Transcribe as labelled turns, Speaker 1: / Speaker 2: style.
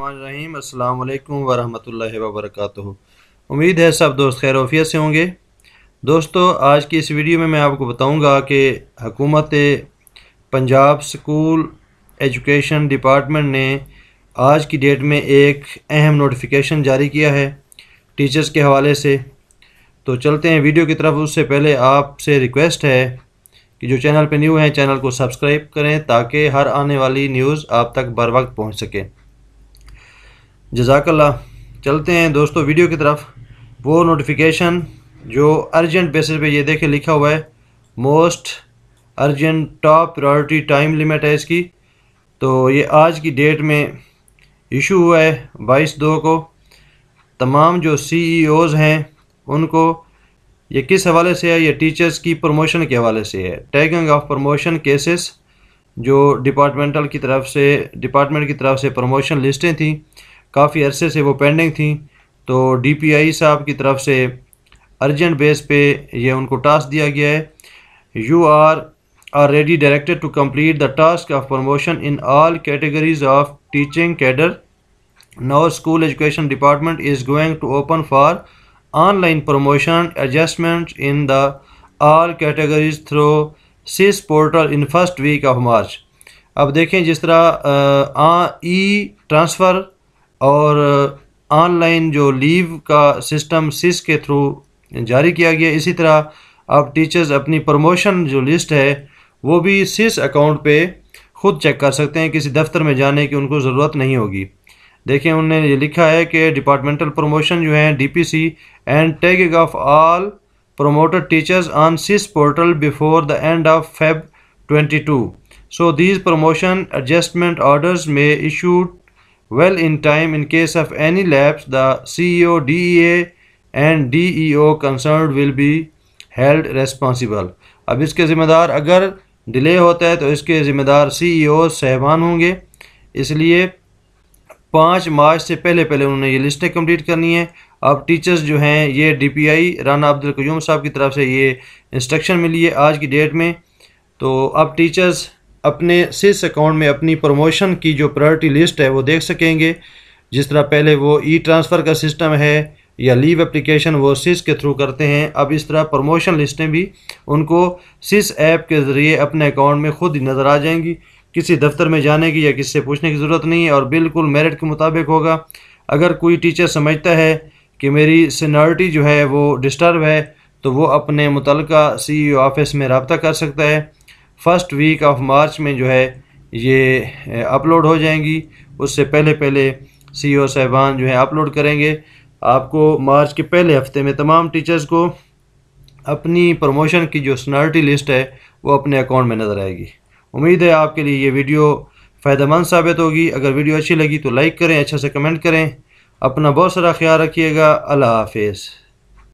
Speaker 1: रहीम अस्सलाम वालेकुम वरहमतुल्लाहि वबरकातुहू। उम्मीद है सब दोस्त खैर वफियत से होंगे। दोस्तों, आज की इस वीडियो में मैं आपको बताऊँगा कि हुकूमत पंजाब स्कूल एजुकेशन डिपार्टमेंट ने आज की डेट में एक अहम नोटिफिकेशन जारी किया है टीचर्स के हवाले से। तो चलते हैं वीडियो की तरफ़। उससे पहले आपसे रिक्वेस्ट है कि जो चैनल पर न्यू हैं, चैनल को सब्सक्राइब करें ताकि हर आने वाली न्यूज़ आप तक बर वक्त पहुँच सके। जजाकल्ला चलते हैं दोस्तों वीडियो की तरफ़। वो नोटिफिकेशन जो अर्जेंट बेसिस पे ये देखे लिखा हुआ है most urgent top priority time limit है इसकी। तो ये आज की डेट में इशू हुआ है बाईस दो को। तमाम जो सी e हैं, उनको ये किस हवाले से है? ये टीचर्स की प्रमोशन के हवाले से है। टैगिंग ऑफ़ प्रमोशन केसेस जो डिपार्टमेंटल की तरफ़ से डिपार्टमेंट की तरफ़ से प्रमोशन लिस्टें थी काफ़ी अरसे से वो पेंडिंग थी। तो डीपीआई साहब की तरफ़ से अर्जेंट बेस पे ये उनको टास्क दिया गया है। You are already directed to complete the task of promotion in all categories of teaching cadre now school education department is going to open for online promotion adjustments in the all categories through SIS portal in first week of March. अब देखें जिस तरह e transfer और online जो leave का system SIS के through जारी किया गया, इसी तरह अब टीचर्स अपनी प्रमोशन जो लिस्ट है, वो भी सिस अकाउंट पे ख़ुद चेक कर सकते हैं, किसी दफ्तर में जाने की उनको ज़रूरत नहीं होगी। देखिए उन्होंने ये लिखा है कि डिपार्टमेंटल प्रमोशन जो है DPC and tagging of all teachers on SIS portal before the end of Feb 22 so, these promotion adjustment orders may issued well, in time, in case of any lapse, the ceo dea and deo concerned will be held responsible. अब इसके ज़िम्मेदार अगर delay होता है तो इसके ज़िम्मेदार CEO सहबान होंगे। इसलिए पाँच मार्च से पहले पहले उन्होंने ये लिस्टें कंप्लीट करनी है। अब टीचर्स जो हैं, ये डीपीआई राना अब्दुल कयूम साहब की तरफ़ से ये इंस्ट्रक्शन मिली है आज की डेट में। तो अब टीचर्स अपने सिस अकाउंट में अपनी प्रमोशन की जो प्रायोरिटी लिस्ट है, वो देख सकेंगे। जिस तरह पहले वो ई ट्रांसफ़र का सिस्टम है या लीव एप्लीकेशन वो सिस के थ्रू करते हैं। अब इस तरह प्रमोशन लिस्टें भी, उनको सिस ऐप के ज़रिए अपने अकाउंट में ख़ुद ही नज़र आ जाएँगी। किसी दफ्तर में जाने की या किसी से पूछने की ज़रूरत नहीं है और बिल्कुल मेरिट के मुताबिक होगा। अगर कोई टीचर समझता है कि मेरी सीनियरिटी जो है, वो डिस्टर्ब है तो वो अपने मुतल सी ऑफ़िस में रबता कर सकता है। फ़र्स्ट वीक ऑफ़ मार्च में जो है ये अपलोड हो जाएँगी। उससे पहले पहले सी ओ साहबान जो है अपलोड करेंगे। आपको मार्च के पहले हफ़्ते में तमाम टीचर्स को अपनी प्रमोशन की जो सनरिटी लिस्ट है, वो अपने अकाउंट में नज़र आएगी। उम्मीद है आपके लिए ये वीडियो फ़ायदेमंद साबित होगी। अगर वीडियो अच्छी लगी तो लाइक करें अच्छा से कमेंट करें। अपना बहुत सारा ख्याल रखिएगा। अल्लाह हाफिज़।